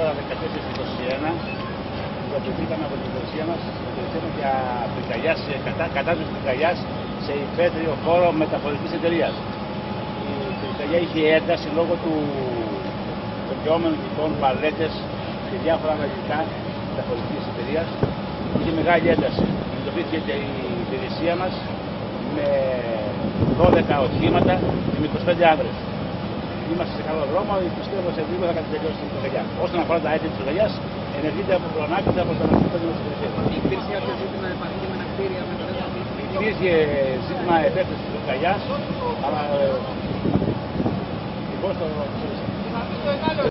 ώρα 14-21 ειδοποιηθήκαμε από την υπηρεσία μας για πυρκαγιάς, κατά, κατάσταση πυρκαγιάς σε υπέτειο χώρο μεταφορική εταιρείας. Η πυρκαγιά είχε ένταση λόγω του πετριόμενου λοιπόν παλέτες και διάφορα αναλυτικά μεταφορική εταιρείας. Είχε μεγάλη ένταση. Ειδοποιήθηκε η υπηρεσία μας με 12 οχήματα και με 25 άνδρες. Είμαστε σε καλό δρόμο, πιστεύω σε λίγο θα κατατελειώσει την πυρκαγιά. Όσον αφορά τα αίτια της πυρκαγιά, ενεργείται από προνάκητα από τα νοσοκομεία τη υπηρεσία. Η υπηρεσία αυτή ζήτημα επαρκεί με ένα κτίρια με Υπήρχε ζήτημα επέκτασης της πυρκαγιά, αλλά ε, λοιπόν στο